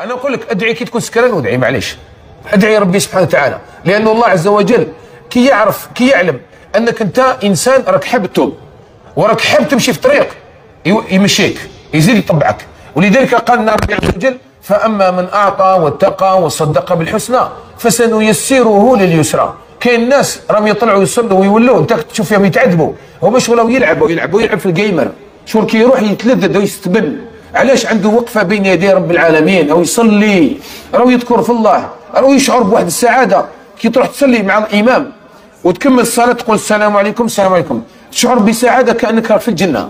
أنا أقول لك أدعي كي تكون سكران وأدعي معليش. أدعي ربي سبحانه وتعالى. لأن الله عز وجل كي يعرف كي يعلم أنك أنت إنسان راك حاب تتوب وراك حاب تمشي في طريق يمشيك يزيد يطبعك. ولذلك قال ربي عز وجل فأما من أعطى واتقى وصدق بالحسنى فسنيسره لليسرى. كاين ناس راهم يطلعوا يصلوا ويولوا أنت تشوف فيهم يتعذبوا. هما شغلهم يلعبوا يلعبوا يلعب في الجيمر. شغل كي يروح يتلذذ ويستبن. علاش عنده وقفة بين يدي رب العالمين؟ أو يصلي راهو يذكر في الله راهو يشعر بواحد السعادة. كي تروح تصلي مع الإمام وتكمل الصلاة تقول السلام عليكم السلام عليكم. تشعر بسعادة كأنك راك في الجنة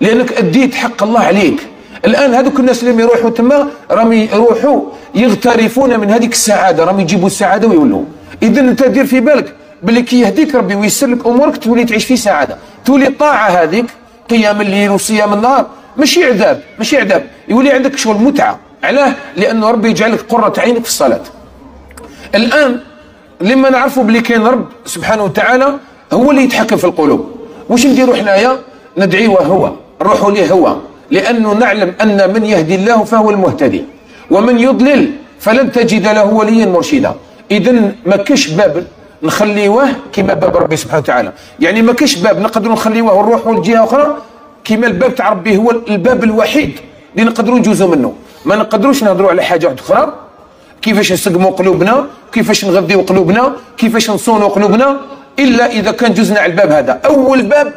لأنك أديت حق الله عليك. الآن هذوك الناس اللي يروحوا تما راهم يروحوا يغترفون من هذيك السعادة. راهم يجيبوا السعادة ويولوا. اذا أنت دير في بالك باللي كي يهديك ربي ويسر لك أمورك تولي تعيش في سعادة. تولي الطاعه هذيك قيام الليل وصيام النهار. ماشي عذاب ماشي عذاب. يولي عندك شغل متعة. علاه؟ لأنه ربي يجعل لك قرة عينك في الصلاة. الآن لما نعرفوا بلي كاين رب سبحانه وتعالى هو اللي يتحكم في القلوب. واش نديروا حنايا؟ ندعيوه هو نروحوا ليه هو؟ لأنه نعلم أن من يهدي الله فهو المهتدي. ومن يضلل فلن تجد له وليا مرشدا. اذا ما كاش باب نخليوه كما باب ربي سبحانه وتعالى. يعني ما كاش باب نقدروا نخليوه ونروحوا لجهه أخرى كما الباب تاع ربي هو الباب الوحيد اللي نقدروا نجوزوا منه. ما نقدروش نهضروا على حاجة واحدة أخرى. كيفاش نسقموا قلوبنا؟ كيفاش نغذيو قلوبنا؟ كيفاش نصونوا قلوبنا؟ إلا إذا كان جزنا على الباب هذا. أول باب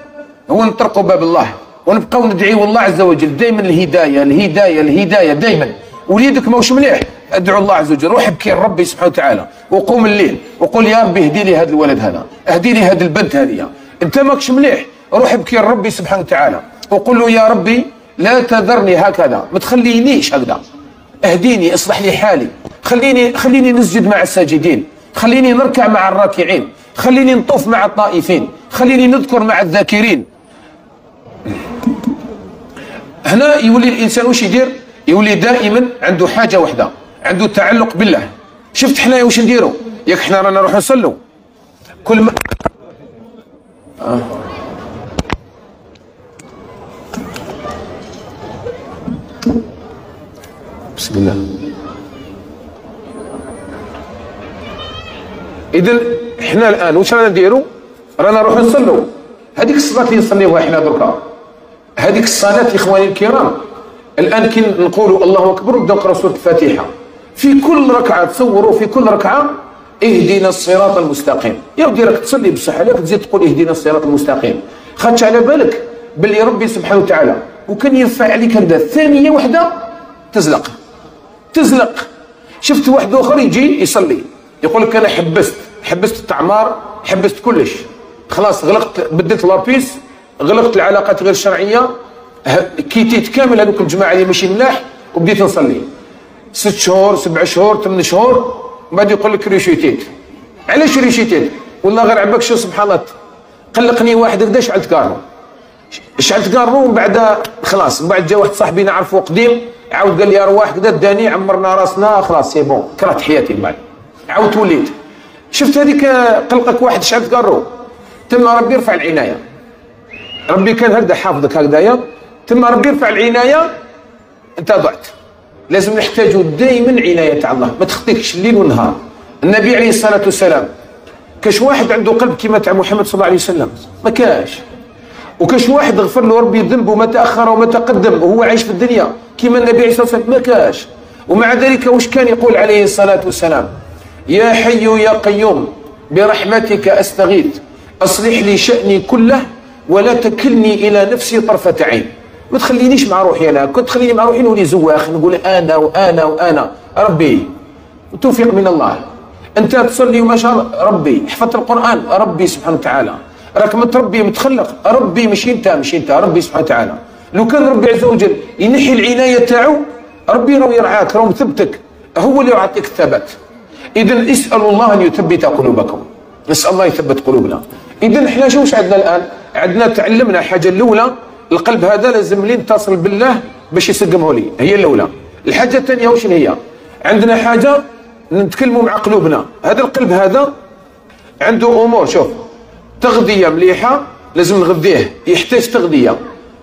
هو نطرقوا باب الله. ونبقاو ندعيو الله عز وجل. دائما الهداية الهداية الهداية دائما وليدك ماهوش مليح. أدعو الله عز وجل. روح ابكي لربي سبحانه وتعالى. وقوم الليل. وقول يا ربي اهدي لي هذا الولد هذا. اهدي لي هذه البنت هذه. أنت ماكش مليح. روح ابكي لربي سبحانه وتعالى. وقول له يا ربي لا تذرني هكذا. ما تخلينيش هكذا. اهديني اصلح لي حالي. خليني خليني نسجد مع الساجدين. خليني نركع مع الراكعين. خليني نطوف مع الطائفين. خليني نذكر مع الذاكرين. هنا يولي الإنسان واش يدير؟ يولي دائما عنده حاجة واحدة. عنده تعلق بالله. شفت حنايا واش نديروا ياك حنا رانا نروحوا نصلوا كل ما آه. بسم الله. اذا إحنا الآن واش رانا نديروا رانا نروحوا نصلوا هذيك الصلاة اللي نصليوها إحنا دركا. هذيك الصلاة إخواني الكرام. الآن كي نقولوا الله أكبر نبداو نقراو سورة الفاتحة. في كل ركعة تصوروا في كل ركعة اهدنا الصراط المستقيم. يا ودي راك تصلي بصح عليك تزيد تقول اهدنا الصراط المستقيم. خدش على بالك؟ باللي ربي سبحانه وتعالى. وكان يرفع عليك ثانية واحدة تزلق. تزلق. شفت واحد آخر يجي يصلي يقول لك أنا حبست حبست التعمار حبست كلش. خلاص غلقت بدلت la puce غلقت العلاقات غير الشرعيه كيتيت كامل هذوك الجماعة اللي ماشي ملاح وبديت نصلي. ست شهور سبع شهور ثمان شهور بعد يقول لك ريشيتيت. علاش ريشيتيت؟ والله غير عباك شو سبحان الله. قلقني واحد هكذا شعلت كارو شعلت كارو ومن بعد خلاص من بعد جا واحد صاحبي نعرفه قديم. عاود قال لي ارواح كذا داني عمرنا راسنا خلاص c'est bon كرهت حياتي بعد عاود وليت. شفت هذيك قلقك واحد شعلت كارو تما ربي يرفع العناية. ربي كان هكذا حافظك هكذايا تما ربي يرفع العناية انت ضعت. لازم نحتاجوا دائما عناية تاع الله ما تخطيكش الليل والنهار. النبي عليه الصلاة والسلام كاش واحد عنده قلب كيما تاع محمد صلى الله عليه وسلم؟ ما كاش. وكاش واحد غفر له ربي ذنبه ما تأخر وما تقدم وهو عايش في الدنيا. كيما النبي عليه الصلاة والسلام ما كاش. ومع ذلك واش كان يقول عليه الصلاة والسلام؟ يا حي يا قيوم برحمتك أستغيث. أصلح لي شأني كله ولا تكلني إلى نفسي طرفة عين. ما تخلينيش مع روحي أنا كنت تخليني مع روحي نولي زواخ نقول أنا وأنا وأنا. ربي توفيق من الله. أنت تصلي وما شاء الله ربي حفظت القرآن ربي سبحانه وتعالى. راك متربي متخلق. ربي مش انت مش انت ربي سبحانه وتعالى. لو كان ربي عز وجل ينحي العناية تاعو ربي راهو يرعاك راهو مثبتك. هو اللي يعطيك الثبات. اذا اسالوا الله أن يثبت قلوبكم. نسأل الله يثبت قلوبنا. اذا إحنا شو واش عندنا الآن؟ عندنا تعلمنا الحاجة الأولى. القلب هذا لازم لي نتصل بالله باش يسقمه لي. هي الأولى. الحاجة الثانية واش هي؟ عندنا حاجة نتكلموا مع قلوبنا. هذا القلب هذا عنده أمور شوف. تغذية مليحة لازم نغذيه يحتاج تغذية.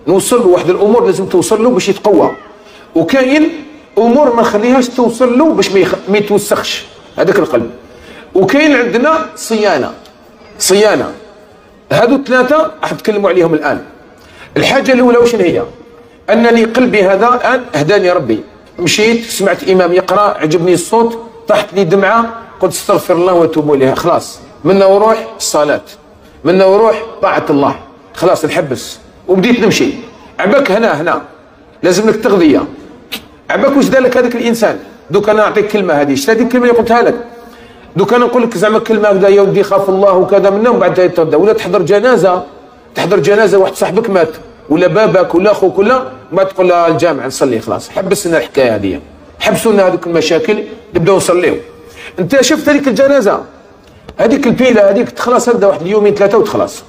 نوصل له واحد الأمور لازم توصل له باش يتقوى. وكاين أمور ما نخليهاش توصل له باش ما, يتوسخش. هذاك القلب. وكاين عندنا صيانة. صيانة. هذو الثلاثه راح نتكلموا عليهم الآن. الحاجة الأولى واش هي؟ أنني قلبي هذا الآن هداني ربي. مشيت سمعت إمام يقرأ عجبني الصوت طاحت لي دمعة قلت استغفر الله وأتوب إليه. خلاص. منا وروح الصلاه منا وروح طاعة الله. خلاص نحبس. وبديت نمشي. عباك هنا هنا. لازم لك تغذية. عباك واش دار لك هذاك الإنسان؟ دوك أنا نعطيك كلمة هذه. شتا هذه الكلمة اللي قلتها لك؟ دوك أنا نقول لك زعما كلمة هكذا يا ودي خاف الله وكذا منا ومن بعد ولا تحضر جنازة. تحضر جنازة واحد صاحبك مات. ولا بابك ولا أخوك ولا ما تقول لها الجامع نصلي خلاص. حبس لنا الحكاية هذه. حبسوا لنا هذوك المشاكل نبداو نصليو. أنت شفت هذيك الجنازة؟ هذيك البيلة هذيك تخلص هكذا واحد اليومين ثلاثة وتخلص.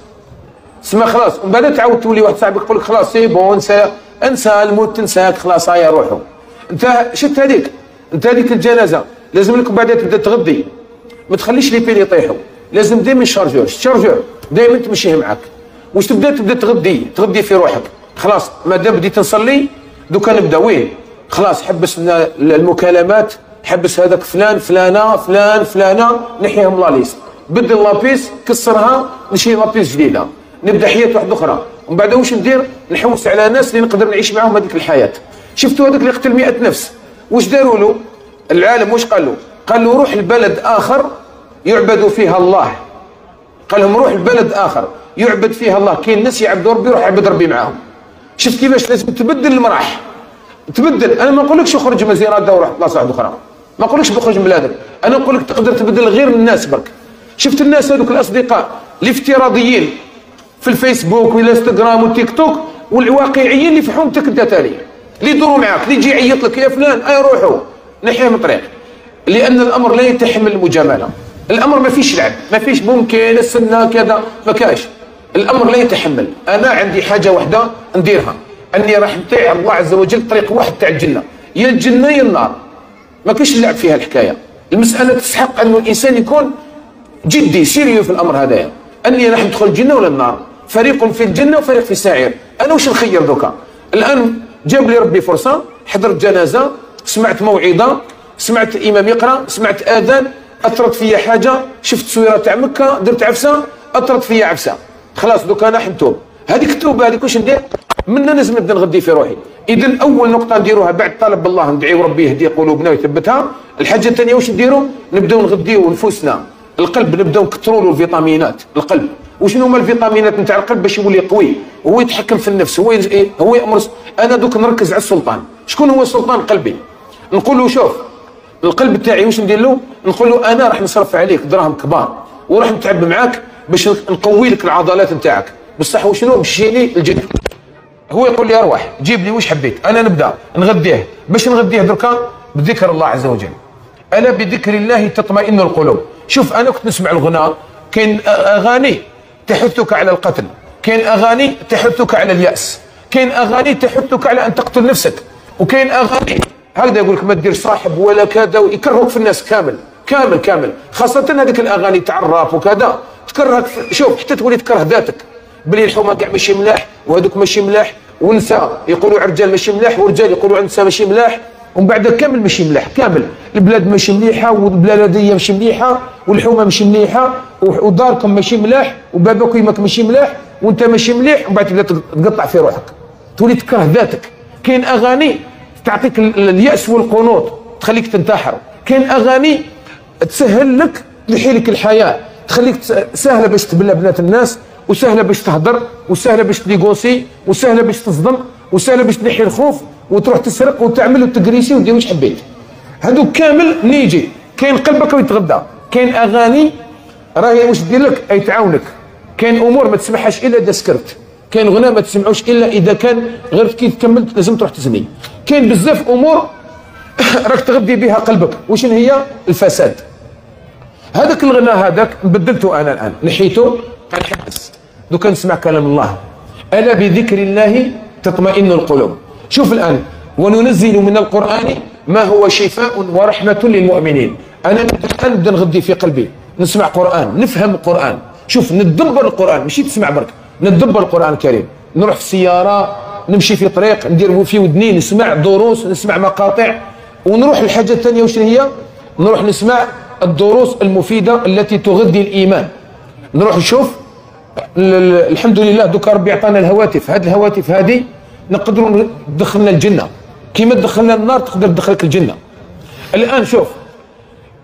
سما خلاص. ومن بعد تعاود تولي واحد صاحبك يقول لك خلاص c'est bon انسى انسى الموت تنساك خلاص هيا روحوا انت شفت هذيك؟ انت هذيك الجنازة. لازم لك بعدها تبدأ تغذي. ما تخليش les piles يطيحوا لازم دائما ال chargeur ال chargeur دائما تمشيه معك واش تبدأ؟ تبدأ تغذي. تغذي في روحك. خلاص ما دام بديت نصلي دوكا نبدأ. وين خلاص حبس المكالمات. حبس هذاك فلان فلانة فلان فلانة. نحيهم la liste بدل la puce كسرها نشري la puce جديدة. نبدأ حياة واحدة أخرى. ومن بعد واش ندير؟ نحوس على ناس اللي نقدر نعيش معاهم هذيك الحياة. شفتوا هذاك اللي قتل 100 نفس؟ واش داروا له؟ العالم واش قال له؟ قال له روح لبلد آخر يعبد فيها الله. قال لهم روح لبلد آخر يعبد فيها الله. كاين ناس يعبدوا ربي روح يعبد ربي معاهم. شفت كيفاش لازم تبدل المراح تبدل. أنا ما نقولكش اخرج من زيارات وروح بلاصه أخرى. ما نقولكش بخرج من بلادك. أنا نقول لك تقدر تبدل غير الناس برك. شفت الناس هذوك الأصدقاء الافتراضيين في الفيسبوك والانستغرام والتيك توك والواقعيين اللي في حومتك انت تالي اللي يدوروا معاك اللي يجي يعيط لك يا فلان اي روحوا نحيه من الطريق لأن الأمر لا يتحمل المجامله الأمر ما فيش لعب ما فيش ممكن السنة كذا ما كاش. الأمر لا يتحمل. أنا عندي حاجة واحدة نديرها. أني راح نطيع الله عز وجل طريق واحد تاع الجنة. يا الجنة يا النار. ما كاينش اللعب فيها الحكاية. المسألة تستحق انه الإنسان يكون جدي sérieux في الأمر هذايا أني راح ندخل الجنة ولا النار؟ فريق في الجنة وفريق في السعير. أنا واش نخير دوكا؟ الآن جاب لي ربي فرصة حضرت جنازة سمعت موعظة سمعت الامام يقرأ سمعت آذان أثرت فيا حاجة شفت سويرة تاع مكة درت عفسة أثرت فيا عفسة. خلاص دوكا أنا حنتوب هذيك التوبة هذيك واش ندير؟ منا لازم نبدا نغدي في روحي. اذا أول نقطة نديروها بعد طلب الله ندعيو ربي يهدي قلوبنا ويثبتها. الحاجة الثانية واش نديرو نبداو نغديو نفوسنا القلب نبداو نكثروا له الفيتامينات القلب. وشنو هما الفيتامينات نتاع القلب باش يولي قوي؟ هو يتحكم في النفس هو هو يأمر أنا دوك نركز على السلطان. شكون هو السلطان؟ قلبي. نقول له شوف القلب تاعي واش ندير له؟ نقول له أنا راح نصرف عليك دراهم كبار وراح نتعب معاك باش نقوي لك العضلات نتاعك. بصح وشنو؟ مشي لي الجد. هو يقول لي أروح جيب لي واش حبيت؟ أنا نبدأ نغديه باش نغديه دركا؟ بذكر الله عز وجل. ألا بذكر الله تطمئن القلوب. شوف أنا كنت نسمع الغناء كاين أغاني تحثك على القتل كاين أغاني تحثك على اليأس كاين أغاني تحثك على أن تقتل نفسك وكاين أغاني هكذا يقول لك ما دير صاحب ولا كذا ويكرهك في الناس كامل كامل كامل. خاصة هذيك الأغاني تاع الراب وكذا. تكرهك شوف حتى تولي تكره ذاتك. بلي الحومة كاع ماشي ملاح وهذوك ماشي ملاح ونساء يقولوا على الرجال ماشي ملاح ورجال يقولوا على النساء ماشي ملاح ومن بعد كامل ماشي ملاح كامل. البلاد ماشي مليحة والبلاد هذه ماشي مليحة والحومة ماشي مليحة وداركم ماشي ملاح وباباك ويماك ماشي ملاح وأنت ماشي مليح ومن بعد تبدأ تقطع في روحك. تولي تكره ذاتك. كاين أغاني تعطيك اليأس والقنوط تخليك تنتحر. كاين أغاني تسهل لك لحيلك الحياة تخليك سهله باش تبلى بنات الناس وسهلة باش تهدر وسهلة باش تنيغوسي وسهلة باش تصدم وسهلة باش تنحي الخوف وتروح تسرق وتعمل وتقريسي ودير واش حبيت. هذوك كامل نيجي. كاين قلبك ويتغدى كاين أغاني راهي واش دير لك؟ أي تعاونك. كاين أمور ما تسمعهاش إلا إذا سكرت. كاين غناء ما تسمعوش إلا إذا كان غير كي تكمل لازم تروح تزني. كاين بزاف أمور راك تغذي بها قلبك. وش هي؟ الفساد. هذاك الغناء هذاك بدلته أنا الآن. نحيته كنحبس دوكا نسمع كلام الله ألا بذكر الله تطمئن القلوب. شوف الآن وننزل من القرآن ما هو شفاء ورحمة للمؤمنين. أنا الآن نبدا نغذي في قلبي. نسمع قرآن نفهم القران شوف ندبر القرآن. ماشي تسمع برك. ندبر القرآن الكريم. نروح في السياره نمشي في طريق ندير في ودني نسمع دروس نسمع مقاطع. ونروح للحاجة الثانية وش هي؟ نروح نسمع الدروس المفيدة التي تغذي الإيمان. نروح نشوف الحمد لله دوك ربي عطانا الهواتف. هذه الهواتف هذه نقدروا تدخلنا الجنة. كيما تدخلنا النار تقدر تدخلك الجنة. الآن شوف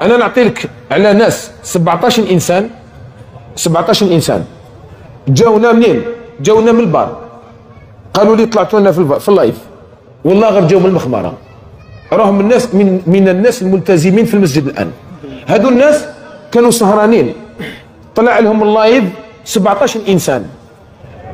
أنا نعطي لك على ناس 17 إنسان 17 إنسان. جاونا منين؟ جاونا من البار. قالوا لي طلعتوا لنا في, في اللايف. والله غير جاوا من المخمره راهم الناس من من الناس الملتزمين في المسجد الآن. هذو الناس كانوا سهرانين. طلع لهم ال live 17 انسان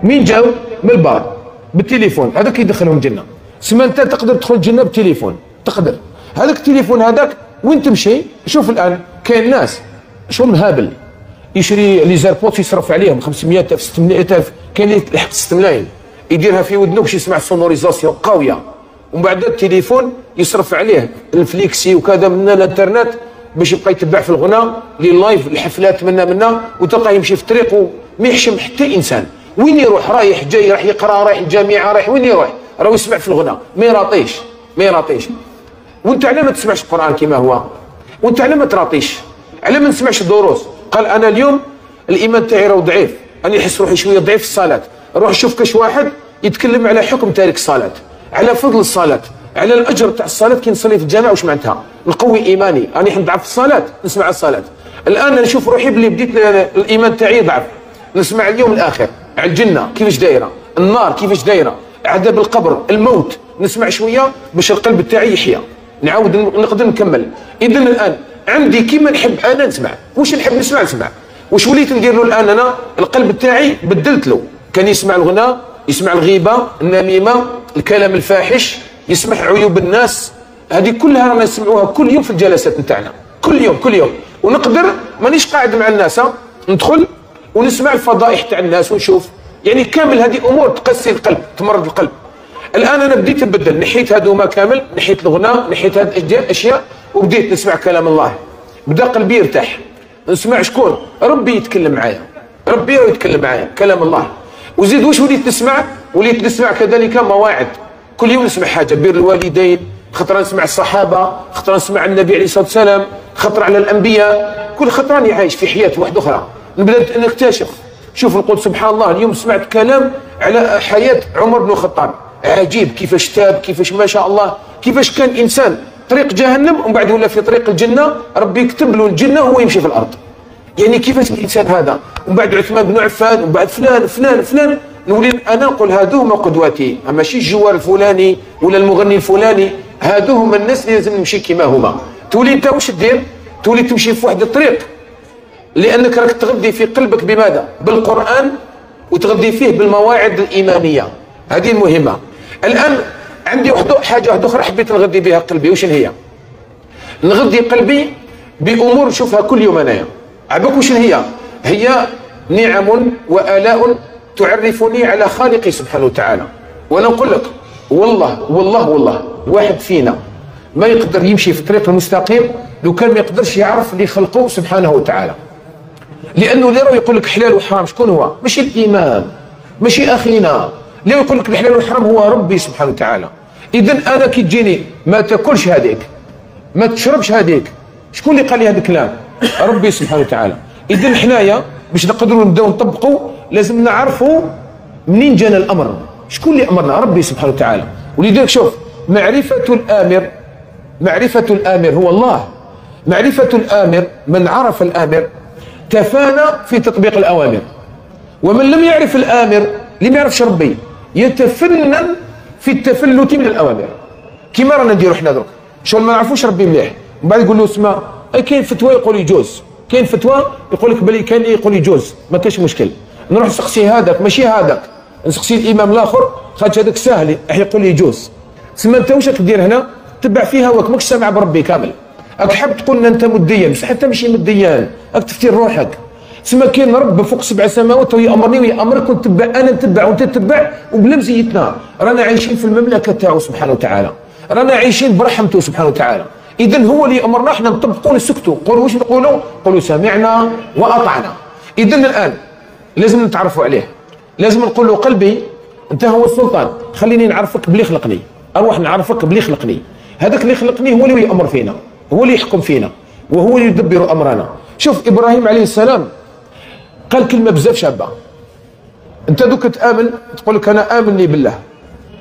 مين جاو من البار بالتليفون. هذاك يدخلهم الجنة. سما أنت تقدر تدخل الجنة بالتليفون. تقدر. هذاك التليفون هذاك وين تمشي؟ شوف الآن كاين ناس شغل هابل. يشري les AirPods يصرف عليهم 500000 600000 كاين اللي يحط 6 ملايين يديرها في ودنه باش يسمع sonorisation قوية. ومن بعد التليفون يصرف عليه ال flexy وكذا من الإنترنت باش يبقى يتبع في الغنى les lives الحفلات منا منا وتلقاه يمشي في طريقه ما يحشم حتى إنسان. وين يروح؟ رايح جاي راح يقرأ رايح الجامعة رايح وين يروح؟ راه يسمع في الغنى ما يراطيش ما يراطيش. وانت على ما تسمعش القرآن كما هو؟ وانت على ما تراطيش. على ما نسمعش الدروس. قال أنا اليوم الإيمان تاعي راه ضعيف. أنا نحس روحي شوية ضعيف في الصلاة. روح شوف كاش واحد يتكلم على حكم تارك الصلاة على فضل الصلاة على الأجر تاع الصلاة. كي نصلي في الجامع واش معناتها؟ نقوي إيماني. راني نضعف في الصلاة نسمع الصلاة. الآن نشوف روحي بلي بديت الإيمان تاعي ضعف. نسمع اليوم الآخر على الجنة كيفاش دايرة؟ النار كيفاش دايرة؟ عذاب القبر الموت نسمع شوية باش القلب تاعي يحيا. نعاود نقدر نكمل. اذا الآن عندي كيما نحب أنا نسمع. واش نحب نسمع؟ نسمع. واش وليت ندير له الآن أنا؟ القلب تاعي بدلت له. كان يسمع الغناء يسمع الغيبة النميمة الكلام الفاحش يسمع عيوب الناس. هذه كلها رانا نسمعوها كل يوم في الجلسات نتاعنا. كل يوم كل يوم. ونقدر مانيش قاعد مع الناس ندخل ونسمع الفضائح تاع الناس ونشوف. يعني كامل هذه أمور تقسي القلب تمرض القلب. الآن أنا بديت نبدل نحيت هذوما كامل نحيت الغناء نحيت هذه الاشياء وبديت نسمع كلام الله. بدا قلبي يرتاح. نسمع شكون؟ ربي يتكلم معايا. ربي يتكلم معايا كلام الله. وزيد واش وليت نسمع؟ وليت نسمع كذلك مواعظ كل يوم نسمع حاجة بر الوالدين خطرة نسمع الصحابة خطرة نسمع النبي عليه الصلاة والسلام خطر على الأنبياء. كل خطرة راني عايش في حياة واحدة أخرى. نبدا نكتشف. شوف نقول سبحان الله اليوم سمعت كلام على حياة عمر بن الخطاب. عجيب كيفاش تاب كيفاش ما شاء الله كيفاش كان إنسان. طريق جهنم ومن بعد ولا في طريق الجنة ربي يكتب له الجنة وهو يمشي في الأرض. يعني كيفاش الإنسان هذا؟ ومن بعد عثمان بن عفان ومن بعد فلان فلان فلان. نولي أنا نقول هادو هما قدوتي ماشي الجوار الفلاني ولا المغني الفلاني هادو هما الناس اللي لازم نمشي كما هما. تولي انت واش دير؟ تولي تمشي في واحد الطريق. لأنك راك تغذي في قلبك بماذا؟ بالقرآن وتغذي فيه بالمواعظ الإيمانية. هذه المهمه الآن عندي واحدة أخرى حبيت نغذي بها قلبي. واش هي؟ نغذي قلبي بأمور نشوفها كل يوم أنايا. عباك واش هي؟ هي نعم وآلاء تعرفني على خالقي سبحانه وتعالى. وأنا نقول لك والله والله والله واحد فينا ما يقدر يمشي في الطريق المستقيم لو كان ما يقدرش يعرف اللي خلقه سبحانه وتعالى. لأنه اللي راه يقول لك حلال وحرام شكون هو؟ ماشي الإمام ماشي أخينا. اللي يقول لك الحلال والحرام هو ربي سبحانه وتعالى. اذا أنا كي تجيني ما تأكلش هذيك ما تشربش هذيك. شكون اللي قال لي هذا الكلام؟ ربي سبحانه وتعالى. اذا حنايا باش نقدروا نبداو نطبقوا لازم نعرفوا منين جانا الأمر. شكون اللي أمرنا؟ ربي سبحانه وتعالى. ولذلك شوف معرفة الآمر معرفة الآمر هو الله. معرفة الآمر من عرف الآمر تفانى في تطبيق الأوامر. ومن لم يعرف الآمر لم يعرفش ربي يتفنن في التفلت من الأوامر. كيما رانا نديرو حنا درك شغل ما نعرفوش ربي مليح. من بعد يقول له اسمع أي كاين فتوى يقول يجوز. كاين فتوى يقول لك بلي كان يقول يجوز. ما كاش مشكل. نروح نسقسي هذاك ماشي هذاك. نسقسي الإمام الآخر خاطر هذاك ساهل يقول يجوز. تسمى أنت واش تدير هنا؟ تبع فيها هواك ماكش سامع بربي كامل. راك حاب تقول أنت مديان بصح أنت ماشي مديان راك تفتي روحك. تسمى كاين رب فوق سبع سماوات ويامرني ويامرك ونتبع أنا نتبع وانت تتبع وبلا مزيتنا رانا عايشين في المملكة تاعو سبحانه وتعالى. رانا عايشين برحمته سبحانه وتعالى. اذا هو اللي أمرنا إحنا نطبقوا نسكتوا قولوا واش نقولوا؟ قولوا سمعنا وأطعنا. اذا الآن لازم نتعرفوا عليه. لازم نقول له قلبي أنت هو السلطان. خليني نعرفك بلي خلقني. أروح نعرفك بلي خلقني. هذاك اللي خلقني هو اللي يأمر فينا. هو اللي يحكم فينا وهو اللي يدبر أمرنا. شوف إبراهيم عليه السلام قال كلمة بزاف شابة. أنت دوك تآمن تقول لك أنا امني بالله.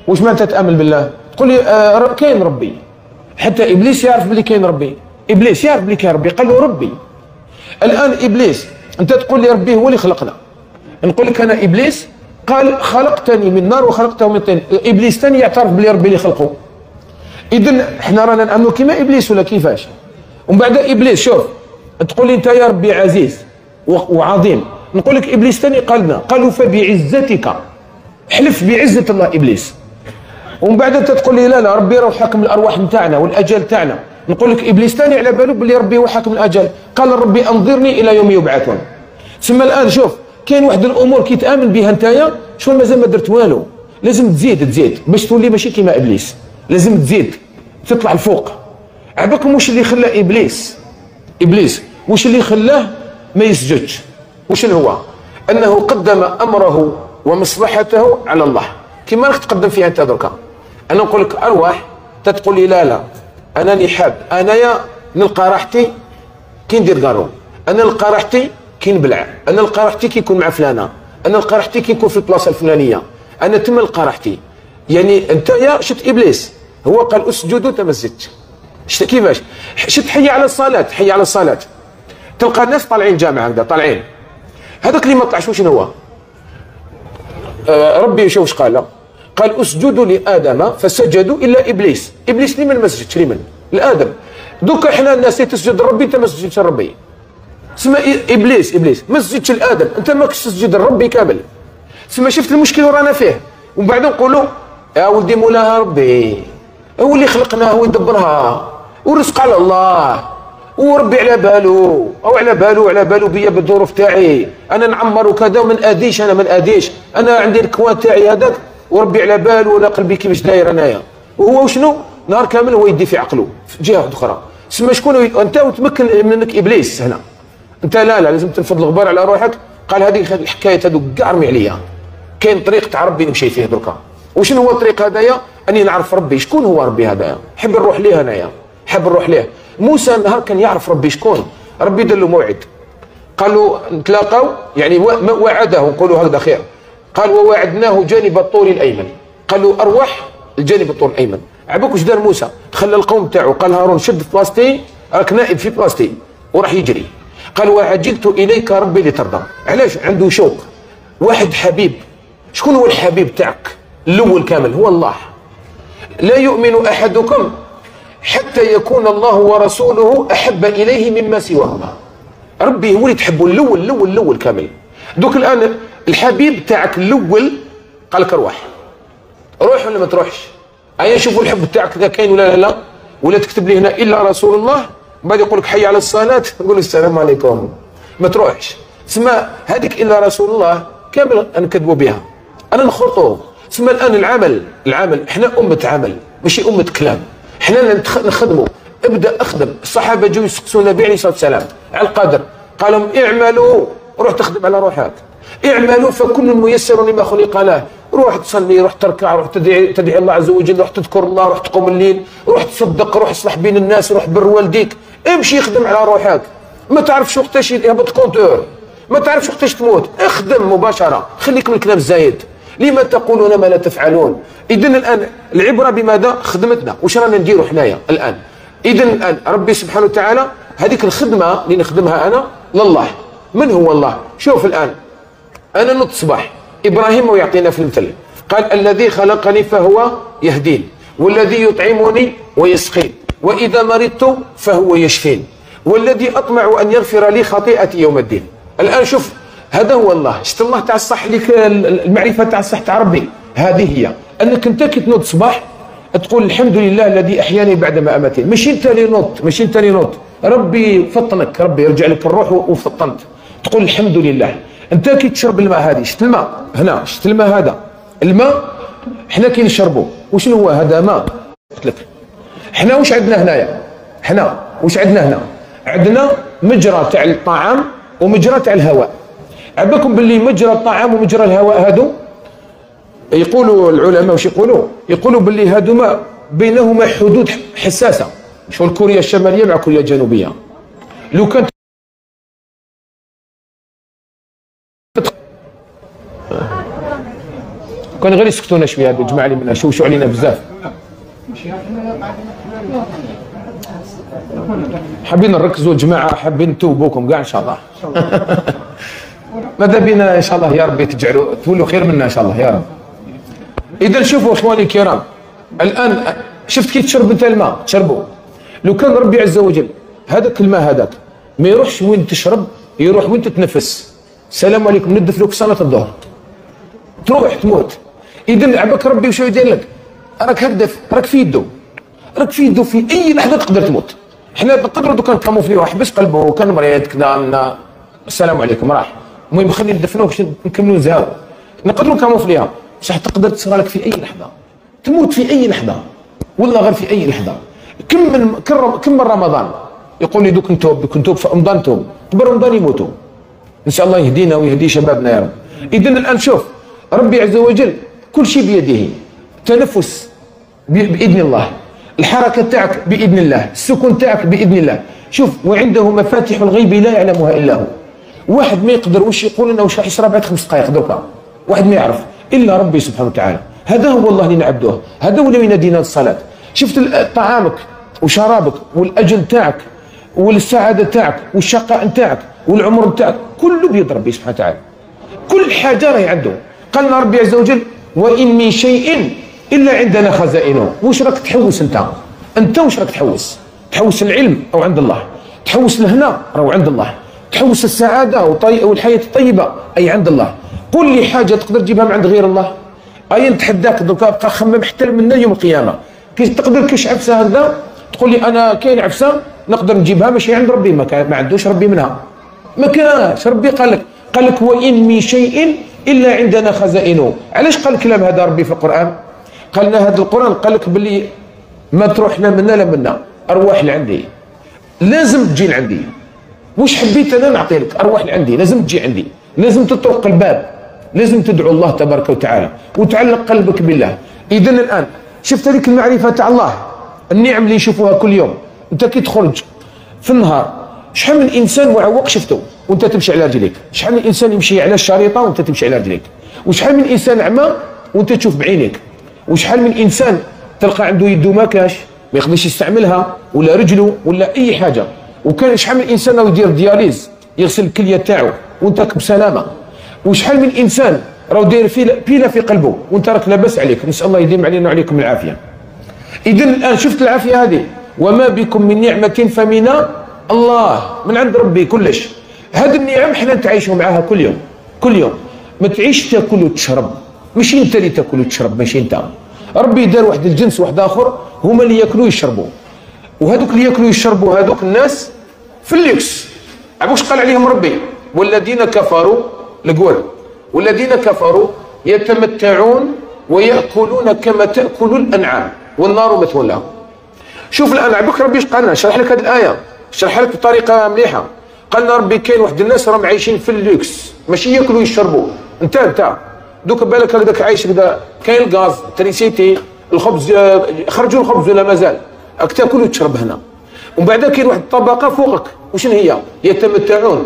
واش معناتها تآمن بالله؟ تقول لي آه كاين ربي. حتى إبليس يعرف بلي كاين ربي. إبليس يعرف بلي كاين ربي قال له ربي. الآن إبليس أنت تقول لي ربي هو اللي خلقنا. نقول لك أنا إبليس قال خلقتني من نار وخلقته من طين. إبليس ثاني يعترف بلي ربي اللي خلقه. اذا إحنا رانا نأمنوا كما إبليس ولا كيفاش؟ ومن بعد إبليس شوف تقول لي أنت يا ربي عزيز وعظيم. نقول لك إبليس ثاني قال لنا قالوا فبعزتك. حلف بعزة الله إبليس. ومن بعد أنت تقول لي لا لا ربي راه حاكم الأرواح نتاعنا والاجل تاعنا. نقول لك إبليس ثاني على باله بلي ربي هو حاكم الاجل قال ربي أنظرني إلى يوم يبعثون. ثم الآن شوف كاين واحد الأمور كي تآمن بها نتايا شغل مازال ما درت والو؟ لازم تزيد تزيد. باش تولي ماشي كيما إبليس. لازم تزيد تطلع الفوق. عباكم واش اللي خلى إبليس؟ إبليس واش اللي خلاه ما يسجدش؟ واش هو أنه قدم أمره ومصلحته على الله. كيما راك تقدم فيها أنت دركا. أنا نقول لك أرواح تتقول لي لا لا. أنا اللي حاب أنايا نلقى راحتي كي ندير كارو أنا نلقى راحتي كي نبلع. أنا نلقى راحتي كي نكون مع فلانة. أنا نلقى راحتي كي نكون في البلاصه الفلانية. أنا تم نلقى راحتي. يعني أنت يا شفت إبليس. هو قال اسجدوا انت ما سجدتش كيفاش؟ شفت حي على الصلاة حي على الصلاة. تلقى الناس طالعين جامع هكذا طالعين. هذاك اللي ما طلعش شنو هو؟ آه ربي شوف قال قال اسجدوا لآدم فسجدوا إلا إبليس. إبليس لمن ما سجدش لمن؟ لآدم. دوكا إحنا الناس تسجد لربي أنت ما سجدتش لربي. تسمى إبليس إبليس. ما سجدتش لآدم. أنت ما كنتش تسجد لربي كامل. تسمى شفت المشكل ورانا فيه. ومن بعد نقولوا يا ولدي مولاها ربي. هو اللي خلقنا هو يدبرها ورزق على الله. وربي على بالو أو على بالو على بالو بيا بالظروف تاعي. أنا نعمر وكذا وما ناديش أنا ما ناديش أنا عندي الكوان تاعي هذاك. وربي على بالو ولا قلبي كيفاش داير أنايا. وهو شنو نهار كامل هو يدي في عقله في جهة أخرى. تسمى شكون؟ أنت وتمكن منك إبليس هنا. أنت لا لا لازم تنفض الغبار على روحك. قال هذه الحكاية هذو كاع رمي عليا. كاين طريق تاع ربي نمشي فيه دركا. وشنو هو الطريق هذايا؟ أني نعرف ربي شكون هو ربي هذايا. حب نروح ليه انايا حب نروح ليه؟ موسى نهار كان يعرف ربي شكون. ربي دار له موعد. قال له نتلاقاو؟ يعني وعده نقولوا هكذا خير. قال ووعدناه جانب الطور الأيمن. قال له أرواح الجانب الطور الأيمن. عباك واش دار موسى؟ خلى القوم تاعو. قال هارون شد في بلاصتي راك نائب في بلاصتي وراح يجري. قال وعجلت إليك ربي لترضى. علاش؟ عنده شوق. واحد حبيب. شكون هو الحبيب تاعك؟ الأول كامل هو الله. لا يؤمن أحدكم حتى يكون الله ورسوله أحب إليه مما سواهما ربي هو اللي تحبه الأول الأول الأول كامل دوك الآن الحبيب تاعك الأول قال لك روح. روح ولا ما تروحش؟ ايا نشوفوا الحب تاعك إذا كاين ولا لا ولا تكتب لي هنا إلا رسول الله بعد يقول لك حي على الصلاة نقول السلام عليكم. ما تروحش. تسمى هذيك إلا رسول الله كامل نكذبوا بها. أنا نخلطوا ثم الآن العمل العمل إحنا أمة عمل ماشي أمة كلام. إحنا نخدموا ابدأ أخدم. الصحابة جاوا يسقسوا النبي عليه الصلاة والسلام على القدر. قال لهم اعملوا. روح تخدم على روحك. اعملوا فكل ميسر لما خلق له. روح تصلي روح تركع روح تدعي, تدعي الله عز وجل روح تذكر الله روح تقوم الليل روح تصدق روح تصلح بين الناس روح بر والديك. امشي خدم على روحك. ما تعرفش وقتاش يهبط كونتور. ما تعرفش وقتاش تموت. اخدم مباشرة. خليك من الكلام الزايد. لما تقولون ما لا تفعلون؟ اذا الآن العبرة بماذا؟ خدمتنا. واش رانا نديروا حنايا الآن؟ اذا الآن ربي سبحانه وتعالى هذيك الخدمة اللي نخدمها أنا لله. من هو الله؟ شوف الآن. أنا نط صباح. إبراهيم ويعطينا في المثل قال الذي خلقني فهو يهدين والذي يطعمني ويسقين وإذا مرضت فهو يشفين والذي أطمع أن يغفر لي خطيئتي يوم الدين. الآن شوف هذا هو الله. شفت الله تاع الصح لك المعرفة تاع الصح تاع ربي. هذه هي. أنك أنت كي تنوض الصباح تقول الحمد لله الذي أحياني بعد ما اماتني ماشي أنت اللي نوض ماشي أنت اللي نوض. ربي فطنك ربي يرجع لك الروح وفطنت. تقول الحمد لله. أنت كي تشرب الماء هذه شفت الماء؟ هنا شفت الماء هذا. الماء حنا كي نشربوا وشنو هو هذا ماء؟ قلت لك. حنا واش عندنا هنايا؟ حنا واش عندنا هنا؟ عندنا مجرى تاع الطعام ومجرى تاع الهواء. عباكم باللي مجرى الطعام ومجرى الهواء هادو؟ يقولوا العلماء واش يقولوا؟ يقولوا باللي هادو ما بينهما حدود حساسة. شو كوريا الشمالية مع كوريا الجنوبية. لو كانت كان غير يسكتونا شوية هذه الجماعه اللي منا شوشوا علينا بزاف. حابين نركزوا جماعة حابين نتوبوكم كاع إن شاء الله. ماذا بينا إن شاء الله يا ربي تجعلوا تولوا خير منا إن شاء الله يا رب. إذا شوفوا إخواني الكرام الآن شفت كيف تشرب أنت الماء؟ تشربوا لو كان ربي عز وجل هذاك الماء هذاك ما يروحش وين تشرب يروح وين تتنفس. السلام عليكم ندف لك صلاة الظهر. تروح تموت. إذا عبك ربي وشو يدير لك؟ راك هدف راك في يدو راك في يدو في أي لحظة تقدر تموت. حنا نقدروا دوكا نكاموفليو حبس قلبه كان مريض كذا السلام عليكم راح. المهم خلي ندفنوه نكملوا نزهاو نقدروا نكاموفليها بصح تقدر تصرى لك في أي لحظة. تموت في أي لحظة. والله غير في أي لحظة. كم كم من رمضان. يقول لي دوك نتوب دوك نتوب في رمضان توب. قبل رمضان يموتوا. إن شاء الله يهدينا ويهدي شبابنا يا رب. اذا الآن شوف. ربي عز وجل كل شيء بيده. تنفس بإذن الله. الحركة تاعك بإذن الله. السكون تاعك بإذن الله. شوف وعنده مفاتيح الغيب لا يعلمها إلا هو. واحد ما يقدر واش يقول لنا واش راح يشرب بعد خمس دقائق دوكا. واحد ما يعرف إلا ربي سبحانه وتعالى. هذا هو الله اللي نعبدوه هذا هو اللي ينادينا الصلاه شفت طعامك وشرابك والأجل تاعك والسعادة تاعك والشقاء تاعك والعمر تاعك كله بيد ربي سبحانه وتعالى. كل حاجة راهي عنده. قالنا ربي عز وجل وإن من شيء إلا عندنا خزائنه. واش راك تحوس أنت؟ أنت واش راك تحوس؟ تحوس العلم أو عند الله؟ تحوس الهنا راهو عند الله؟ تحوس السعادة والحياة الطيبة. أي عند الله. قل لي حاجة تقدر تجيبها من عند غير الله. أي نتحداك دوكا بقى خمم حتى من يوم القيامة. كي تقدر كيش عفسة هكذا؟ تقول لي أنا كاين عفسة نقدر نجيبها ماشي عند ربي. ما, ما عندوش ربي منها. ما كانش ربي قال لك قال لك وإن من شيء إلا عندنا خزائنه. علاش قال الكلام هذا ربي في القرآن؟ قال لنا هذا القرآن قال لك باللي ما تروح لا منا لا منا أرواح لعندي. لازم تجي لعندي. واش حبيت أنا نعطي لك أرواح لعندي لازم تجي عندي لازم تطرق الباب لازم تدعو الله تبارك وتعالى وتعلق قلبك بالله. اذا الآن شفت هذيك المعرفة تاع الله؟ النعم اللي نشوفوها كل يوم. أنت كي تخرج في النهار شحال من إنسان معوق شفته وأنت تمشي على رجليك؟ شحال من إنسان يمشي على الشريطة وأنت تمشي على رجليك؟ وشحال من إنسان اعمى وأنت تشوف بعينيك؟ وشحال من إنسان تلقى عنده يده ما كاش ما يقدرش يستعملها ولا رجله ولا أي حاجة؟ وكان شحال من إنسان يدير دياليز يغسل الكلية تاعو وانت بسلامة. وشحال من إنسان راه داير بيله في قلبه وانت راك لاباس عليك. نسأل الله يديم علينا وعليكم العافية. اذا الآن شفت العافية هذه. وما بكم من نعمة فمن الله من عند ربي كلش. هذه النعم حنا نتعايشوا معها كل يوم. كل يوم. ما تعيش تاكل وتشرب. ماشي انت اللي تاكل وتشرب ماشي انت. ربي دار واحد الجنس واحد آخر هما اللي ياكلوا ويشربوا. وهذوك اللي ياكلوا ويشربوا هذوك الناس في الليكس. واش قال عليهم ربي. والذين كفروا القول والذين كفروا يتمتعون ويأكلون كما تأكل الأنعام. والنار مثوى لهم. شوف الآن عبك ربي إيش قالنا شرح لك هذه الآية. شرح لك بطريقة مليحة. قالنا ربي كاين واحد الناس راهم عايشين في اللوكس ماشي ياكلوا ويشربوا انت انت. دوك بالك هكذاك عايش هكذا. كاين الغاز تريسيتي الخبز خرجوا الخبز ولا مازال؟ راك تاكل وتشرب هنا. ومن بعد كاين واحد الطبقة فوقك. وشنو هي؟ يتمتعون.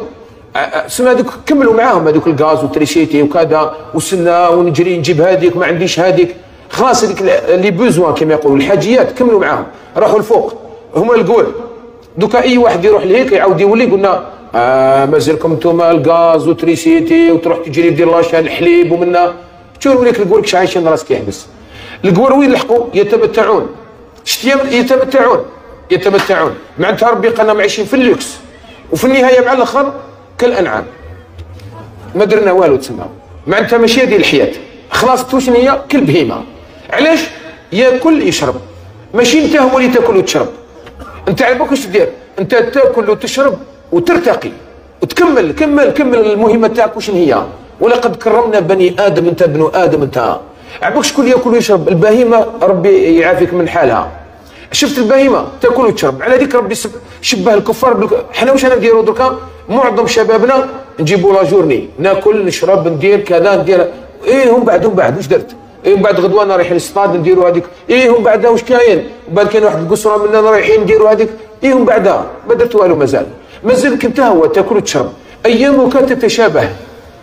سما هذوك كملوا معاهم هذوك الغاز والتريسيتي وكذا وسنا ونجري نجيب هذيك ما عنديش هذيك. خلاص هذيك لي بوزوان كما يقولوا الحاجيات كملوا معاهم. راحوا الفوق هما القول دوكا أي واحد يروح لهيك يعاود يولي قلنا آه مازالكم انتوما الغاز وتريسيتي وتروح تجري دير لاشان الحليب ومنا. شنو لك؟ القول كش عايشين راسك يحبس القول وين لحقوا يتمتعون. شتي يتمتعون. يتمتعون. معناتها ربي قالنا عايشين في اللوكس. وفي النهاية مع الآخر كالأنعام. ما درنا والو تسمى معناتها ماشي هذه الحياة. خلاص هي؟ كالبهيمه علاش؟ ياكل يشرب. ماشي أنت هو اللي تاكل وتشرب. أنت عارف واش تدير أنت تاكل وتشرب وترتقي. وتكمل كمل كمل المهمة تاعك واش هي؟ ولقد كرمنا بني آدم أنت ابن آدم أنت. عبوك شكون ياكل ويشرب؟ البهيمة ربي يعافيك من حالها. شفت البهيمة؟ تاكل وتشرب. على ذيك ربي شبه الكفار بالك... حنا واش نديروا دركا؟ معظم شبابنا نجيبوا لا جورني. ناكل نشرب ندير كذا ندير. إيه هم بعد هم بعد. واش درت؟ إيه من بعد غدوة أنا رايحين الصطاد نديروا هذيك. إيه ومن بعدها واش كاين؟ وبعد كاين واحد القصرة منا رايحين نديروا هذيك. إيه ومن بعدها ما درت والو مازال. مازال انت هو تاكل وتشرب. أيامك تتشابه.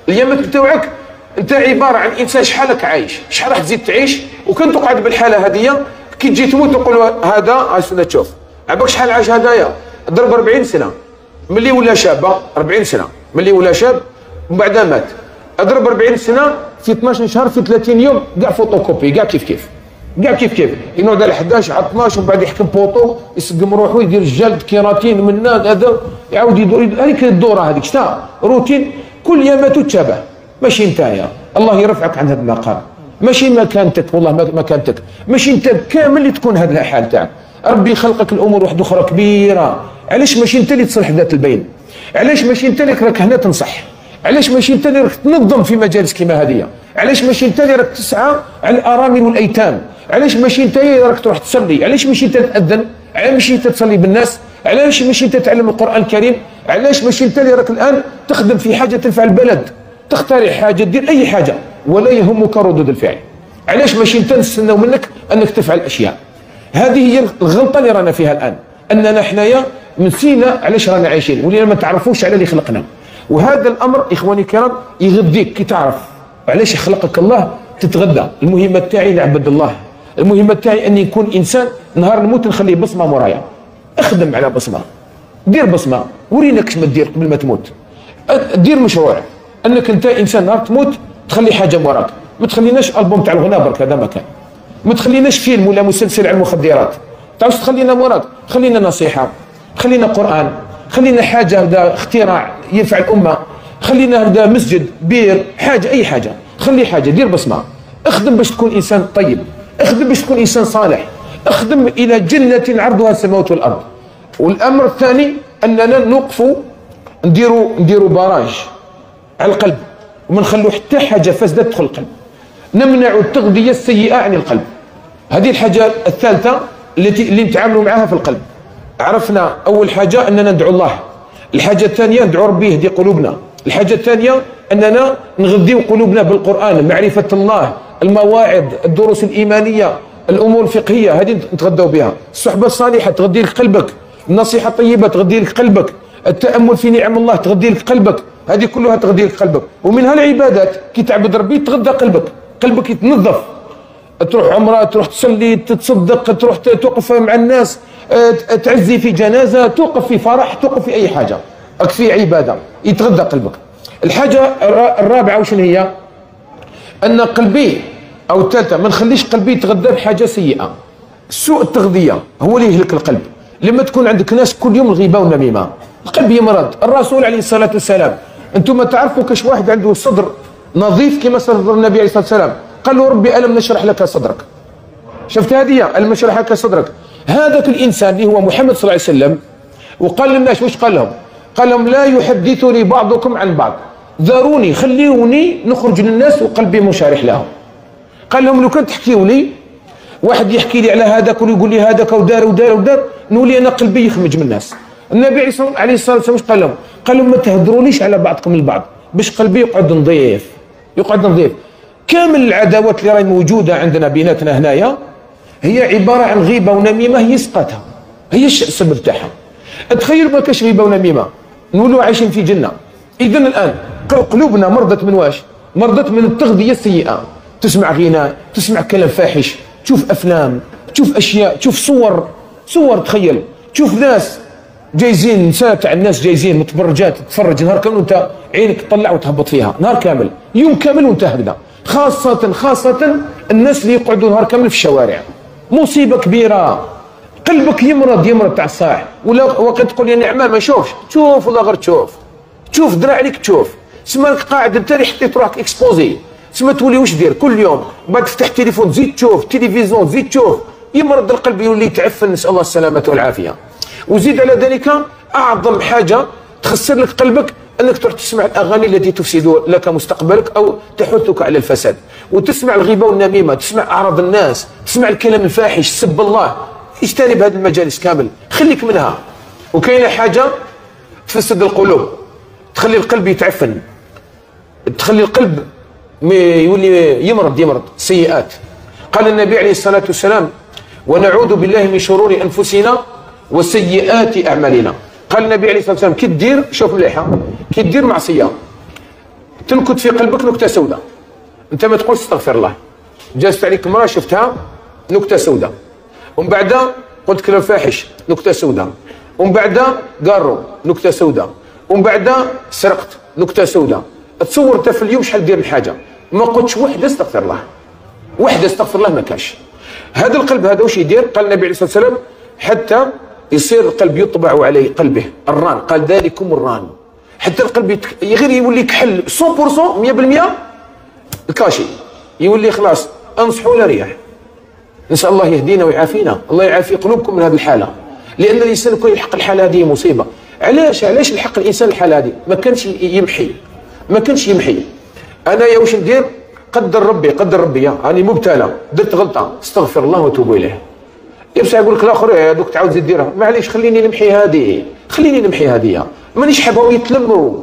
الايامات نتاوعك أنت عبارة عن إنسان شحالك عايش؟ شحال راح تزيد تعيش؟ وكان تقعد بالحالة هذه كي تجي تموت تقول هذا استنى تشوف. عباك شحال عاش هدايا؟ ضرب 40 سنة. ملي ولا شاب؟ 40 سنة. ملي ولا شاب؟ ومن بعد مات. أضرب 40 سنة في 12 شهر في 30 يوم كاع فوتوكوبي كاع كيف كيف. كاع كيف كيف. ينوض على 11 على 12 ومن بعد يحكم poteau يسقم روحو يدير gel kératine من هذا. يعاود يدور هذيك الدورة هذيك. شتا؟ روتين. كل يوم تتشابه ماشي نتايا. الله يرفعك عن هذا المقام. ماشي مكانتك والله مكانتك ماشي انت كامل اللي تكون هذا الحال تاعك ربي خلقك الأمور واحدة أخرى كبيره علاش ماشي انت اللي تصلح ذات البين علاش ماشي انت اللي راك هنا تنصح علاش ماشي انت اللي راك تنظم في مجالس كيما هذه علاش ماشي انت اللي راك تسعى على الارامل والايتام علاش ماشي انت اللي راك تروح تصلي علاش ماشي انت تاذن علاش ماشي انت تصلي بالناس علاش ماشي انت تتعلم القران الكريم علاش ماشي انت اللي راك الان تخدم في حاجة تنفع البلد تخترع حاجة دير اي حاجة ولا يهمك ردود الفعل. علاش ماشي انت نستناو منك انك تفعل أشياء؟ هذه هي الغلطة اللي رانا فيها الآن أننا حنايا نسينا علاش رانا عايشين ولينا ما تعرفوش على اللي خلقنا. وهذا الأمر إخواني الكرام يغذيك كي تعرف علاش يخلقك الله تتغدى. المهمة تاعي نعبد الله. المهمة تاعي اني يكون إنسان نهار نموت نخلي بصمة مورايا اخدم على بصمة. دير بصمة. ورينا كش ما دير قبل ما تموت. دير مشروع. أنك أنت إنسان نهار تموت تخلي حاجة موراك ما تخليناش ألبوم تاع الغناء برك هذا ما كان ما تخليناش فيلم ولا مسلسل على المخدرات. تعرف تخلينا موراك خلينا نصيحة. خلينا قرآن. خلينا حاجة هذا اختراع ينفع الأمة. خلينا هذا مسجد بير حاجة أي حاجة. خلي حاجة دير بصمة. اخدم باش تكون إنسان طيب. اخدم باش تكون إنسان صالح. اخدم إلى جنة عرضها السماوات والأرض. والأمر الثاني أننا نوقفوا نديروا نديروا barrage على القلب. وما نخلوا حتى حاجة فاسدة تدخل القلب. نمنع التغذية السيئة عن القلب. هذه الحاجة الثالثة التي اللي نتعاملوا معها في القلب. عرفنا أول حاجة أننا ندعو الله. الحاجة الثانية ندعو ربي يهدي قلوبنا. الحاجة الثانية أننا نغذيو قلوبنا بالقرآن معرفة الله المواعظ الدروس الإيمانية الأمور الفقهية. هذه نتغذوا بها. الصحبة الصالحة تغذي لك قلبك النصيحة الطيبة تغذي لك قلبك التأمل في نعم الله تغذي لك قلبك هذه كلها تغذي لك قلبك ومنها العبادات كي تعبد ربي تغذى قلبك. قلبك يتنظف. تروح عمرة تروح تصلي تتصدق تروح توقف مع الناس آه، تعزي في جنازة توقف في فرح توقف في أي حاجة. راك في عبادة. يتغذى قلبك. الحاجة الرابعة وشنو هي؟ أن قلبي أو الثالثه ما نخليش قلبي يتغذى بحاجة سيئة. سوء التغذية هو اللي يهلك القلب. لما تكون عندك ناس كل يوم الغيبة والنميمة. القلب يمرض. الرسول عليه الصلاة والسلام أنتم تعرفوا كاش واحد عنده صدر نظيف كما صدر النبي عليه الصلاة والسلام. قال له ربي ألم نشرح لك صدرك. شفت هذه؟ ألم نشرح لك صدرك. هذاك الإنسان اللي هو محمد صلى الله عليه وسلم وقال للناس واش قال لهم؟ قال لهم لا يحدثني بعضكم عن بعض. ذروني خليوني نخرج للناس وقلبي مشارح لهم. قال لهم لو كان لي واحد يحكي لي على هذاك ويقول لي هذاك ودار ودار ودار نولي أنا قلبي يخمج من الناس. النبي عليه الصلاة والسلام قال لهم؟ قال لهم ما تهدرونيش على بعضكم البعض. باش قلبي يقعد نظيف يقعد نظيف كامل العداوات اللي راهي موجودة عندنا بيناتنا هنايا هي عبارة عن غيبة ونميمة هي سقطها. هي السبب تاعها تخيل ما كاش غيبة ونميمة. نولوا عايشين في جنة. اذا الآن قلوبنا مرضت من واش؟ مرضت من التغذية السيئة. تسمع غناء تسمع كلام فاحش. تشوف أفلام تشوف أشياء تشوف صور. صور تخيل. تشوف ناس جايزين نساء تاع الناس جايزين متبرجات تتفرج نهار كامل وانت عينك تطلع وتهبط فيها نهار كامل يوم كامل وانت هكذا. خاصة خاصة الناس اللي يقعدوا نهار كامل في الشوارع. مصيبة كبيرة. قلبك يمرض يمرض تاع الصاح. ولا وقت تقول يا نعمة ما نشوفش تشوف ولا غير تشوف. تشوف درا عليك تشوف. سماك قاعد انت اللي حطيت روحك exposé سما تولي واش دير كل يوم؟ بعد تفتح التليفون تزيد تشوف. تلفزيون تزيد تشوف. يمرض القلب يولي يتعفن. نسأل الله السلامة والعافية. وزيد على ذلك أعظم حاجة تخسر لك قلبك أنك تروح تسمع الأغاني التي تفسد لك مستقبلك أو تحثك على الفساد. وتسمع الغيبة والنميمة تسمع أعراض الناس تسمع الكلام الفاحش سب الله. اجتنب هذه المجالس كامل؟ خليك منها. وكاينه حاجة تفسد القلوب. تخلي القلب يتعفن. تخلي القلب يولي يمرض يمرض. سيئات. قال النبي عليه الصلاة والسلام ونعوذ بالله من شرور أنفسنا وسيئات أعمالنا. قال النبي عليه الصلاة والسلام كي دير شوف مليحة كي دير معصية تنكت في قلبك نكتة سوداء. أنت ما تقولش استغفر الله. جازت عليك مرة شفتها نكتة سوداء. ومن بعد قلت كلام فاحش نكتة سوداء. ومن بعد قارو نكتة سوداء. ومن بعد سرقت نكتة سوداء. تصور أنت في اليوم شحال دير الحاجة. ما قلتش وحدة استغفر الله. وحدة استغفر الله ما كاش. هذا القلب هذا واش يدير؟ قال النبي عليه الصلاة والسلام حتى يصير القلب يطبع عليه قلبه الران قال ذلكم الران. حتى القلب غير يولي كحل 100% 100% الكاشي يولي خلاص انصحوا ولا رياح. نسال الله يهدينا ويعافينا. الله يعافي قلوبكم من هذه الحالة. لأن الإنسان يكون يلحق الحالة هذه مصيبة. علاش؟ علاش يلحق الإنسان الحالة هذه؟ ما كانش يمحي. ما كانش يمحي. أنا يا واش ندير؟ قدر ربي قدر ربي راني مبتلى درت غلطة. استغفر الله وأتوب إليه. يبصح يقول لك الآخر هذوك تعاود تزيد ديرها معليش خليني نمحي هذه. خليني نمحي هذه. مانيش حابهم يتلموا.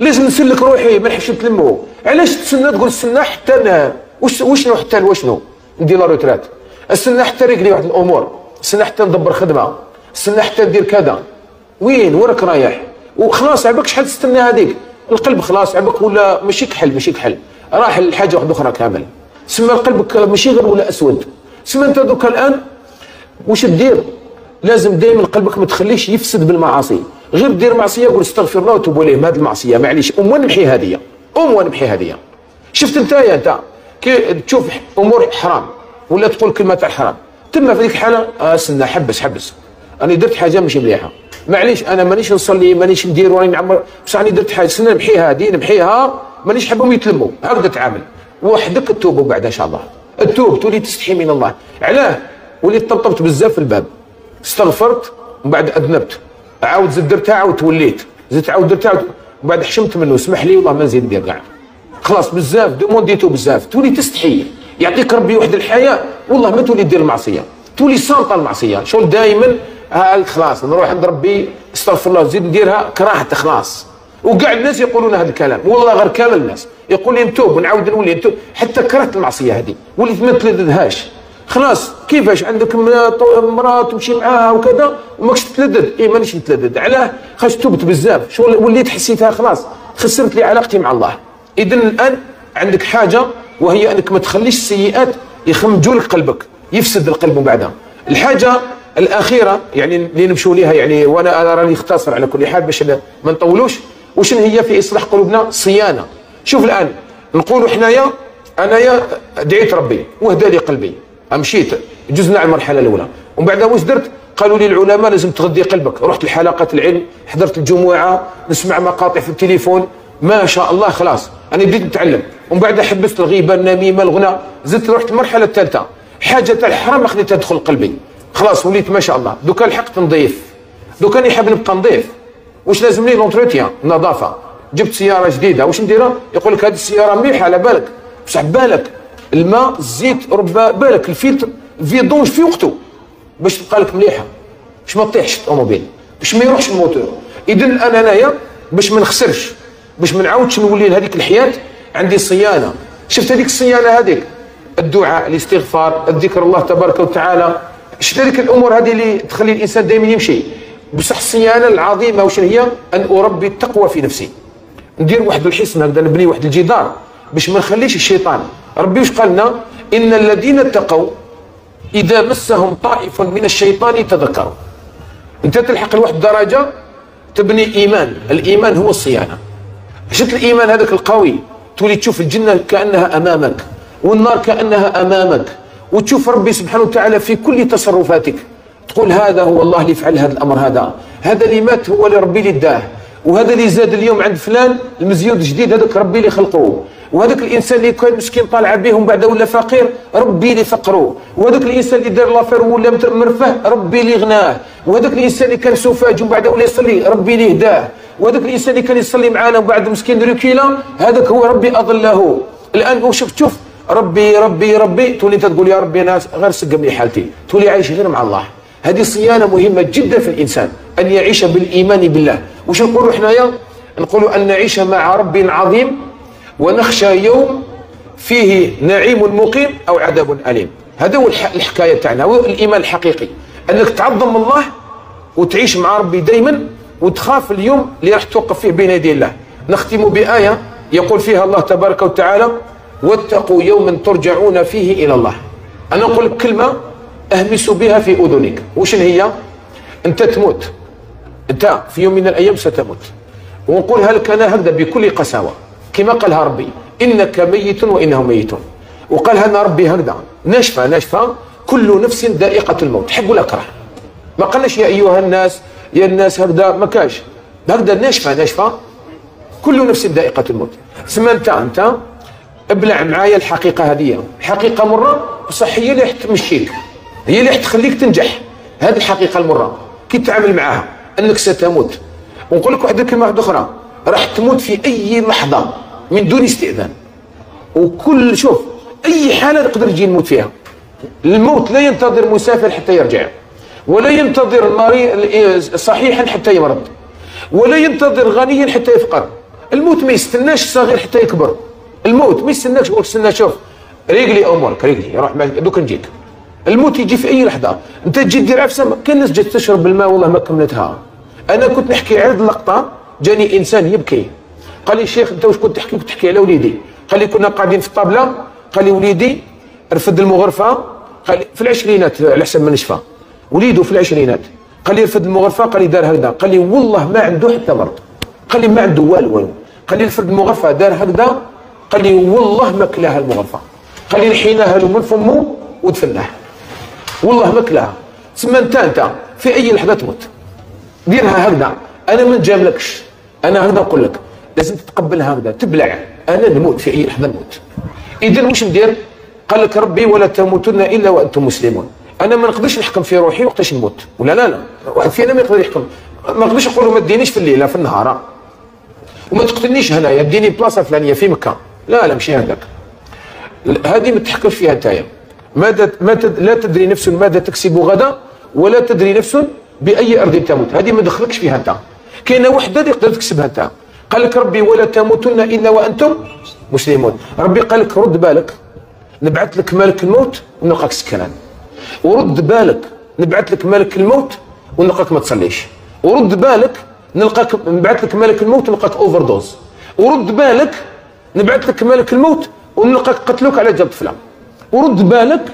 لازم نسلك روحي ما نحبش نتلموا. علاش تسنى؟ تقول استنى حتى أنا. وش وشنو حتى وشنو؟ ندير لا روترات استنى حتى رجلي واحد الأمور. استنى حتى ندبر خدمة. استنى حتى ندير كذا. وين؟ وراك رايح. وخلاص عبك شحال تستنى هذيك؟ القلب خلاص عبك ولا ماشي كحل ماشي كحل. راح لحاجة واحدة أخرى كامل. سما قلبك ماشي غير ولا أسود. سما أنت دوكا الآن؟ واش دير؟ لازم دائما قلبك ما تخليش يفسد بالمعاصي. غير دير معصية قول استغفر الله وتوب إليه. هذه المعصية معليش أم نمحي هذه؟ أم نمحي هذه؟ شفت أنت يا أنت؟ كي تشوف أمور حرام ولا تقول كلمه تاع حرام تما في ذيك الحالة آه سنة حبس حبس. أنا درت حاجة ماشي مليحة. معليش أنا مانيش نصلي مانيش ندير راني نعمر بصح راني درت حاجة. سنة نمحيها هذه نمحيها مانيش حابهم يتلموا. هكذا تعامل. وحدك تتوب بعد إن شاء الله. التوب تولي تستحي من الله. علاه وليت طبطبت بزاف في الباب. استغفرت ومن بعد أذنبت. عاود زدت درتها عاود توليت زدت عاود درتها عاود بعد حشمت منه. اسمح لي والله ما نزيد ندير كاع خلاص بزاف. دومونديتو بزاف. تولي تستحي. يعطيك ربي واحد الحياة والله ما تولي دير المعصية. تولي سانطه المعصية. شغل دائما خلاص نروح عند ربي استغفر الله زيد نديرها كراهة خلاص. وكاع الناس يقولون هذا الكلام. والله غير كامل الناس. يقول لي نتوب ونعاود نولي نتوب حتى كرهت المعصية هذه. وليت ما تلذذهاش. خلاص كيفاش؟ عندك مراه تمشي معاها وكذا وماكش تتلذذ. اي مانيش نتلذذ. علاه خاش تبت بزاف. شغل وليت حسيتها خلاص. خسرت لي علاقتي مع الله. اذا الآن عندك حاجة وهي أنك ما تخليش السيئات يخمجوا لك قلبك يفسد القلب من بعدها. الحاجة الأخيرة يعني اللي نمشوا ليها يعني وأنا أنا راني اختصر على كل حال باش ما نطولوش. وشنو هي في إصلاح قلوبنا؟ صيانة. شوف الآن نقولوا حنايا أنايا دعيت ربي وهدى لي قلبي. مشيت جزنا على المرحلة الأولى. ومن بعد واش درت قالوا لي العلماء لازم تغذي قلبك. رحت لحلقات العلم حضرت الجمعه نسمع مقاطع في التليفون. ما شاء الله خلاص أنا بديت نتعلم. ومن بعد حبست الغيبة النميمة الغنى زدت رحت المرحله الثالثة. حاجة تاع الحرام خليتها تدخل قلبي. خلاص وليت ما شاء الله. دوكا لحقت نضيف. دوكا راني حاب نبقى نضيف. واش لازم لي l'entretien النظافه جبت سيارة جديدة. واش نديرها؟ يقول لك هذه السيارة مليحة على بالك. بصح بالك. الماء الزيت ربما بالك ال filtre vidange في وقته. باش تبقى لك مليحة. باش ما تطيحش الطوموبيل. باش ما يروحش الموتور. اذا أنا انايا باش ما نخسرش. باش ما نعاودش نولي لهذيك الحياة عندي صيانة. شفت هذيك الصيانة هذيك؟ الدعاء الاستغفار الذكر الله تبارك وتعالى. شفت هذيك الأمور هذه اللي تخلي الإنسان دائما يمشي؟ بصح الصيانة العظيمة واش هي؟ أن أربي التقوى في نفسي. ندير واحد الحصن هكذا نبني واحد الجدار. باش ما نخليش الشيطان. ربي واش قال لنا إن الذين اتقوا إذا مسهم طائف من الشيطان تذكروا. أنت تلحق لواحد الدرجة تبني إيمان. الإيمان هو الصيانة. شفت الإيمان هذاك القوي؟ تولي تشوف الجنة كأنها أمامك والنار كأنها أمامك وتشوف ربي سبحانه وتعالى في كل تصرفاتك. تقول هذا هو الله اللي فعل هذا الأمر هذا. هذا اللي مات هو اللي ربي اللي داه وهذا اللي زاد اليوم عند فلان المزيود الجديد هذاك ربي اللي خلقه وهذاك الإنسان اللي كان مسكين طالع بهم بعد ولا فقير ربي اللي فقره وهذاك الإنسان اللي دار لافير ولا مرفه ربي اللي غناه. وهذاك الإنسان اللي كان سفاج ومن بعد ولا يصلي ربي اللي هداه. وهذاك الإنسان اللي كان يصلي معانا ومن بعد مسكين ركيلا هذاك هو ربي أضله. الآن وشوف شوف ربي ربي ربي تولي أنت تقول يا ربي ناس غير سقم لي حالتي. تولي عايش غير مع الله. هذه صيانة مهمة جدا في الإنسان أن يعيش بالإيمان بالله. وش نقولوا حنايا؟ نقولوا أن نعيش مع رب عظيم ونخشى يوم فيه نعيم مقيم أو عذاب أليم. هذا هو الحكاية تاعنا هو الإيمان الحقيقي. أنك تعظم الله وتعيش مع ربي دائما وتخاف اليوم اللي راح توقف فيه بين يدي الله. نختم بآية يقول فيها الله تبارك وتعالى واتقوا يوما ترجعون فيه إلى الله. أنا أقول لك كلمة أهمس بها في أذنك. وش هي؟ أنت تموت. أنت في يوم من الأيام ستموت. ونقولها لك أنا هكذا بكل قساوة. كما قالها ربي إنك ميت وإنهم ميتون. وقالها لنا ربي هكذا ناشفة ناشفة كل نفس ذائقة الموت. حب ولا كره ما قالناش يا أيها الناس يا الناس هكذا ما كاش. هكذا ناشفة ناشفة كل نفس ذائقة الموت. سما أنت أنت. ابلع معايا الحقيقة هذه. حقيقة مرة بصح هي اللي تمشيك هي اللي تخليك تنجح. هذه الحقيقة المرة. كي تتعامل معها أنك ستموت. ونقول لك واحد الكلمة واحدة أخرى. راح تموت في أي لحظة من دون استئذان. وكل شوف أي حالة يقدر يجي نموت فيها. الموت لا ينتظر مسافر حتى يرجع. ولا ينتظر مريض صحيحا حتى يمرض. ولا ينتظر غنيا حتى يفقر. الموت ما يستناش صغير حتى يكبر. الموت ما يستناش يستنى شوف ريقلي امورك ريقلي روح دوك نجيك. الموت يجي في أي لحظة. أنت تجي دير عفسة كان الناس جات تشرب الماء والله ما كملتها. أنا كنت نحكي على اللقطه جاني انسان يبكي قال لي الشيخ انت واش كنت تحكي كنت تحكي على وليدي قال لي كنا قاعدين في الطابله قال لي وليدي رفد المغرفه قال لي في العشرينات على حسب ما نشفى وليده في العشرينات قال لي رفد المغرفه قال لي دار هكذا قال لي والله ما عنده حتى مرض قال لي ما عنده والو والو قال لي رفد المغرفه دار هكذا قال لي والله ما كلاها المغرفه قال لي نحيناها له من فمه ودفناه والله ما كلاها تسمى انت انت في اي لحظه تموت ديرها هكذا. أنا ما نجاملكش أنا هكذا نقول لك لازم تتقبلها هكذا تبلع. أنا نموت في أي لحظة نموت. اذا واش ندير؟ قال لك ربي ولا تموتن إلا وأنتم مسلمون. أنا ما نقدرش نحكم في روحي وقتاش نموت. ولا لا لا. واحد فينا ما يقدر يحكم. ما نقدرش نقول ما تدينيش في الليلة في النهار. وما تقتلنيش هنايا ديني بلاصة فلانية في مكة. لا لا ماشي هذاك هذه ما تحكمش فيها انت ماذا ما. لا تدري نفس ماذا تكسب غدا ولا تدري نفس بأي أرض تموت. هذه ما دخلكش فيها أنت. كاينة وحدة اللي تقدر تكسبها أنت. قال لك ربي ولا تموتن إلا وأنتم مسلمون. ربي قال لك رد بالك. نبعث لك ملك الموت ونلقاك سكران ورد بالك. نبعث لك ملك الموت ونلقاك ما تصليش. ورد بالك. نلقاك نبعث لك ملك الموت ونلقاك overdose ورد بالك. نبعث لك ملك الموت ونلقاك قتلوك على جلد فلان. ورد بالك.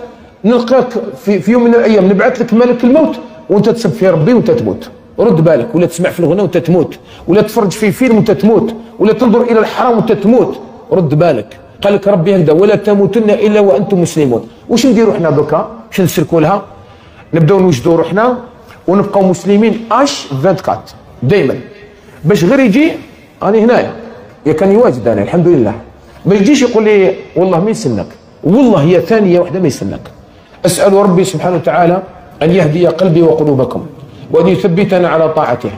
نلقاك في, في يوم من الأيام نبعث لك ملك الموت وأنت تسب في ربي وأنت تموت. رد بالك ولا تسمع في الغنى وأنت تموت. ولا تفرج في فيلم وأنت تموت. ولا تنظر إلى الحرام وأنت تموت. رد بالك. قال لك ربي هكذا ولا تموتن إلا وأنتم مسلمون. واش نديروا حنا دوكا؟ باش نسلكوا لها؟ نبدأو نوجدوا روحنا ونبقاو مسلمين. أش 24 دائما باش غير يجي راني هنايا. يا كان يواجد أنا الحمد لله. ما يجيش يقول لي والله ما يسنك. والله هي ثانية واحدة ما يسنك. أسأل ربي سبحانه وتعالى أن يهدي قلبي وقلوبكم وأن يثبتنا على طاعته.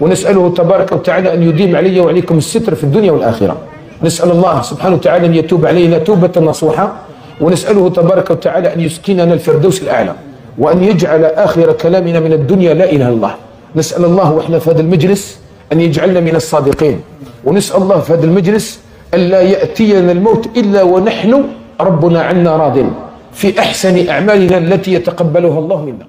ونسأله تبارك وتعالى أن يديم علي وعليكم الستر في الدنيا والآخرة. نسأل الله سبحانه وتعالى أن يتوب علينا توبة نصوحة. ونسأله تبارك وتعالى أن يسكننا الفردوس الأعلى. وأن يجعل آخر كلامنا من الدنيا لا إله إلا الله. نسأل الله وإحنا في هذا المجلس أن يجعلنا من الصادقين. ونسأل الله في هذا المجلس ألا يأتينا الموت إلا ونحن ربنا عنا راض في أحسن أعمالنا التي يتقبلها الله منا.